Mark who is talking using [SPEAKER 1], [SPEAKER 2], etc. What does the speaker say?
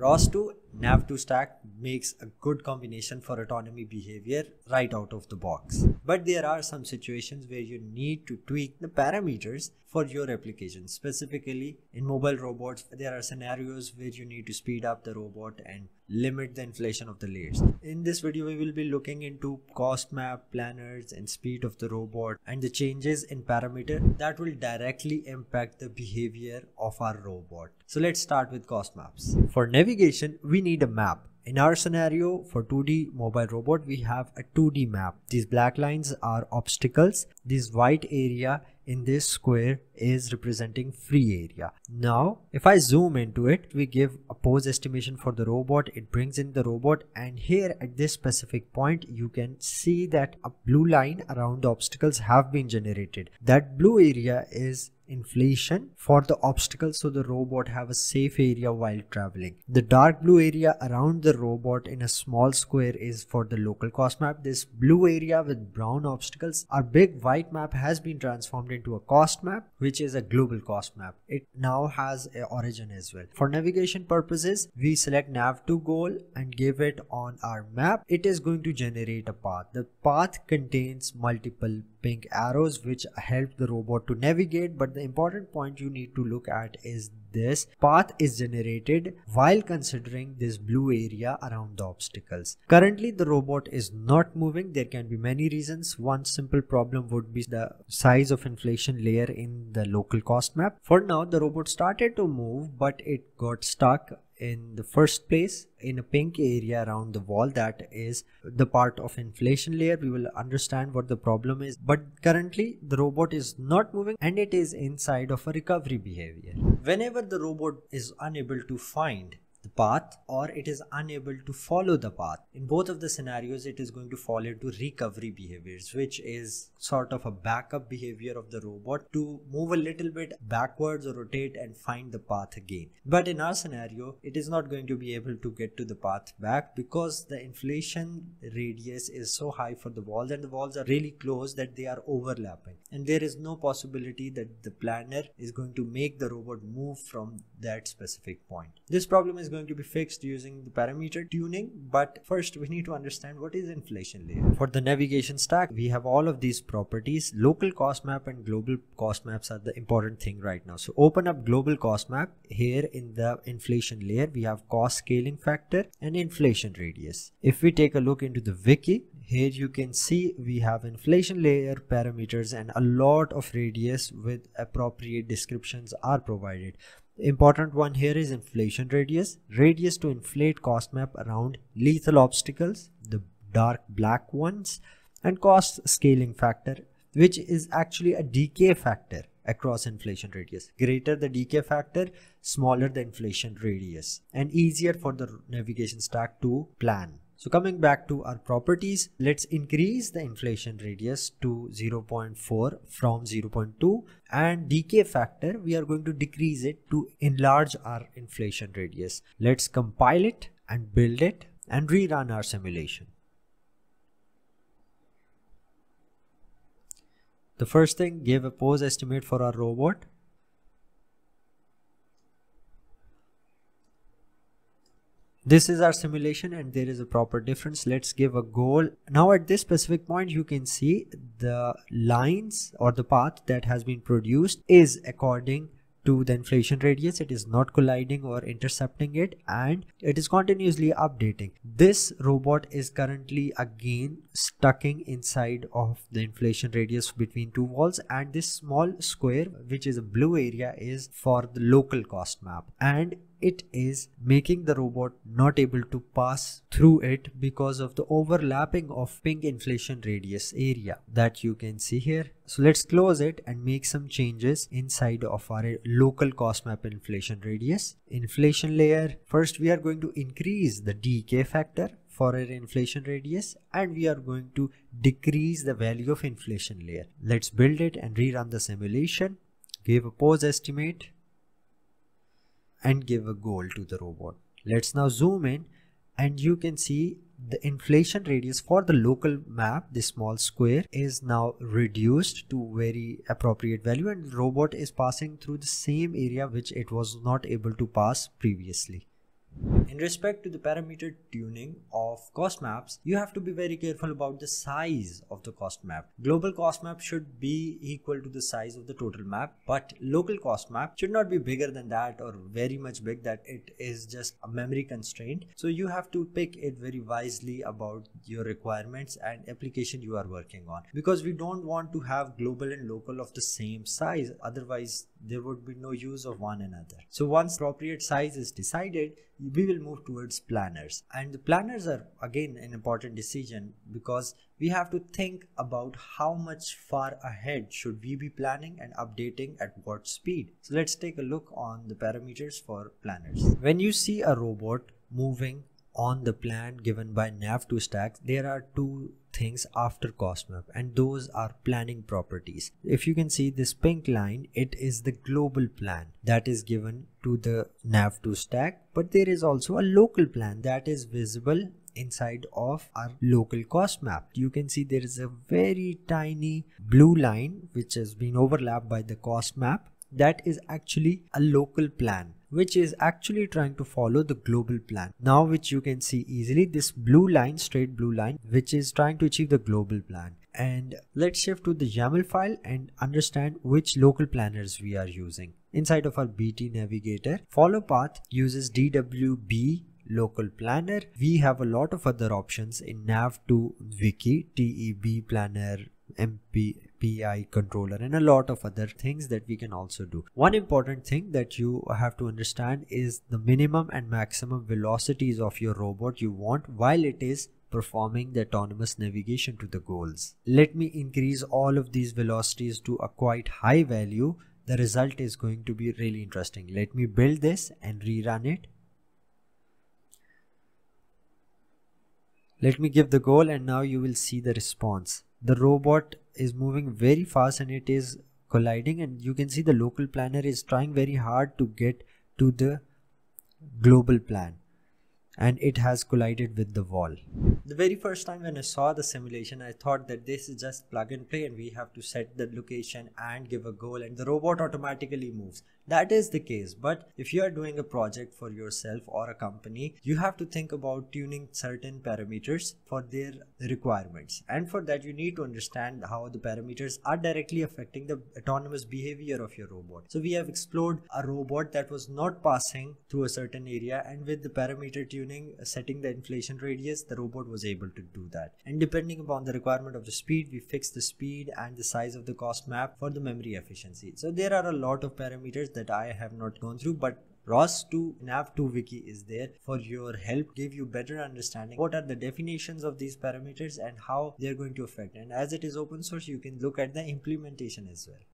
[SPEAKER 1] ROS2 nav2 stack makes a good combination for autonomy behavior right out of the box. But there are some situations where you need to tweak the parameters for your application. Specifically in mobile robots, there are scenarios where you need to speed up the robot and limit the inflation of the layers. In this video, we will be looking into cost map, planners and speed of the robot and the changes in parameter that will directly impact the behavior of our robot. So let's start with cost maps. For navigation, we need a map. In our scenario for 2D mobile robot, we have a 2D map. These black lines are obstacles. This white area in this square is representing free area. Now, if I zoom into it, we give a pose estimation for the robot. It brings in the robot and here at this specific point, you can see that a blue line around the obstacles have been generated. That blue area is inflation for the obstacle so the robot have a safe area while traveling. The dark blue area around the robot in a small square is for the local cost map. This blue area with brown obstacles, our big white map has been transformed into a cost map which is a global cost map. It now has a origin as well. For navigation purposes, we select nav2 goal and give it on our map. It is going to generate a path. The path contains multiple pink arrows which help the robot to navigate but the important point you need to look at is this path is generated while considering this blue area around the obstacles. Currently the robot is not moving. There can be many reasons. One simple problem would be the size of inflation layer in the local cost map. For now the robot started to move but it got stuck in the first place in a pink area around the wall that is the part of inflation layer we will understand what the problem is. But currently the robot is not moving and it is inside of a recovery behavior. Whenever the robot is unable to find the path or it is unable to follow the path. In both of the scenarios, it is going to fall into recovery behaviors, which is sort of a backup behavior of the robot to move a little bit backwards or rotate and find the path again. But in our scenario, it is not going to be able to get to the path back because the inflation radius is so high for the walls and the walls are really close that they are overlapping. And there is no possibility that the planner is going to make the robot move from that specific point. This problem is going to be fixed using the parameter tuning but first we need to understand what is inflation layer. For the navigation stack we have all of these properties local cost map and global cost maps are the important thing right now. So open up global cost map here in the inflation layer we have cost scaling factor and inflation radius. If we take a look into the wiki here you can see we have inflation layer parameters and a lot of radius with appropriate descriptions are provided important one here is inflation radius. Radius to inflate cost map around lethal obstacles, the dark black ones, and cost scaling factor, which is actually a decay factor across inflation radius. Greater the decay factor, smaller the inflation radius, and easier for the navigation stack to plan. So coming back to our properties, let's increase the inflation radius to 0.4 from 0.2 and decay factor, we are going to decrease it to enlarge our inflation radius. Let's compile it and build it and rerun our simulation. The first thing, give a pose estimate for our robot This is our simulation and there is a proper difference. Let's give a goal. Now at this specific point, you can see the lines or the path that has been produced is according to the inflation radius it is not colliding or intercepting it and it is continuously updating this robot is currently again stucking inside of the inflation radius between two walls and this small square which is a blue area is for the local cost map and it is making the robot not able to pass through it because of the overlapping of pink inflation radius area that you can see here. So let's close it and make some changes inside of our local cost map inflation radius. Inflation layer, first we are going to increase the decay factor for our inflation radius and we are going to decrease the value of inflation layer. Let's build it and rerun the simulation. Give a pose estimate and give a goal to the robot. Let's now zoom in and you can see the inflation radius for the local map the small square is now reduced to very appropriate value and the robot is passing through the same area which it was not able to pass previously In respect to the parameter tuning of cost maps, you have to be very careful about the size of the cost map. Global cost map should be equal to the size of the total map, but local cost map should not be bigger than that or very much big that it is just a memory constraint. So you have to pick it very wisely about your requirements and application you are working on because we don't want to have global and local of the same size. Otherwise, there would be no use of one another. So once appropriate size is decided, we will move towards planners. And the planners are again an important decision because we have to think about how much far ahead should we be planning and updating at what speed. So let's take a look on the parameters for planners. When you see a robot moving on the plan given by nav2stack, there are two things after cost map and those are planning properties. If you can see this pink line, it is the global plan that is given to the nav2stack, but there is also a local plan that is visible inside of our local cost map. You can see there is a very tiny blue line which has been overlapped by the cost map that is actually a local plan which is actually trying to follow the global plan. Now which you can see easily this blue line, straight blue line, which is trying to achieve the global plan. And let's shift to the YAML file and understand which local planners we are using. Inside of our BT navigator, follow path uses DWB local planner. We have a lot of other options in nav2 wiki, TEB planner, MPPI controller and a lot of other things that we can also do. One important thing that you have to understand is the minimum and maximum velocities of your robot you want while it is performing the autonomous navigation to the goals. Let me increase all of these velocities to a quite high value. The result is going to be really interesting. Let me build this and rerun it. Let me give the goal and now you will see the response the robot is moving very fast and it is colliding and you can see the local planner is trying very hard to get to the global plan and it has collided with the wall. The very first time when I saw the simulation, I thought that this is just plug and play and we have to set the location and give a goal and the robot automatically moves. That is the case, but if you are doing a project for yourself or a company, you have to think about tuning certain parameters for their requirements. And for that, you need to understand how the parameters are directly affecting the autonomous behavior of your robot. So we have explored a robot that was not passing through a certain area and with the parameter tuning, uh, setting the inflation radius, the robot was able to do that. And depending upon the requirement of the speed, we fix the speed and the size of the cost map for the memory efficiency. So there are a lot of parameters that I have not gone through but ROS2 nav2 wiki is there for your help give you better understanding what are the definitions of these parameters and how they're going to affect and as it is open source you can look at the implementation as well